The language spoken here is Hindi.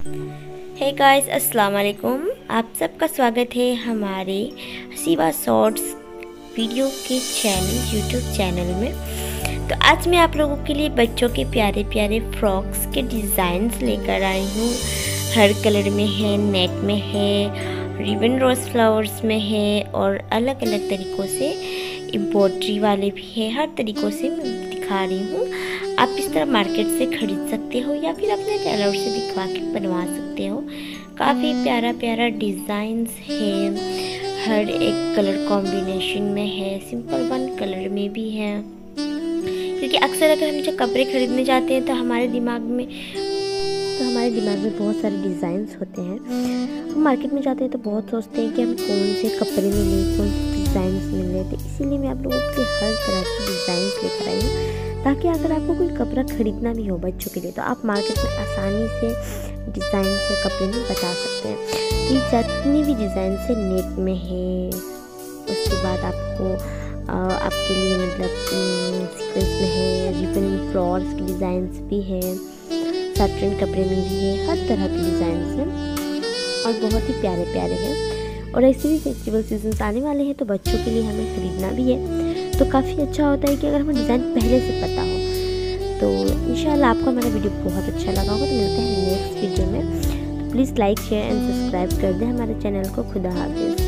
गाइस अस्सलाम वालेकुम आप सबका स्वागत है हमारे हसीबा शॉर्ट्स वीडियो के चैनल यूट्यूब चैनल में। तो आज मैं आप लोगों के लिए बच्चों के प्यारे प्यारे फ्रॉक्स के डिज़ाइंस लेकर आई हूँ। हर कलर में है नेट में है रिबन रोज फ्लावर्स में है और अलग अलग तरीक़ों से एम्ब्रॉयड्री वाले भी है। हर तरीक़ों से मैं दिखा रही हूँ। आप इस तरह मार्केट से ख़रीद सकते हो या फिर अपने टेलर से दिखवा के बनवा सकते हो? काफ़ी प्यारा प्यारा डिज़ाइंस है। हर एक कलर कॉम्बिनेशन में है। सिंपल वन कलर में भी है। क्योंकि अक्सर अगर हम जो कपड़े खरीदने जाते हैं तो हमारे दिमाग में तो हमारे दिमाग में बहुत सारे डिज़ाइंस होते हैं। हम मार्केट में जाते हैं तो बहुत सोचते हैं कि हम कौन से कपड़े मिले कौन से डिज़ाइंस मिले तो इसीलिए मैं आप लोगों के हर तरह के डिज़ाइंस लेकर आई हूँ। ताकि अगर आपको कोई कपड़ा ख़रीदना भी हो, बच्चों के लिए तो आप मार्केट में आसानी से डिज़ाइन से कपड़े में बता सकते हैं। तो ये जितनी भी डिज़ाइन से नेट में है, उसके बाद आपको आपके लिए मतलब सीक्वेंस में है रिबन फ्लॉर्स की डिज़ाइंस भी है सैटरिन कपड़े में भी है, हर तरह के डिज़ाइन हैं, और बहुत ही प्यारे प्यारे हैं। और ऐसे भी फेस्टिवल सीज़न आने वाले हैं तो बच्चों के लिए हमें ख़रीदना भी है। तो काफ़ी अच्छा होता है कि अगर हमें डिज़ाइन पहले से पता हो तो इन आपको हमारा वीडियो बहुत अच्छा लगा होगा। तो मिलते हैं नेक्स्ट वीडियो में। तो please like share and subscribe कर दें हमारे चैनल को। खुदा हाफिज़।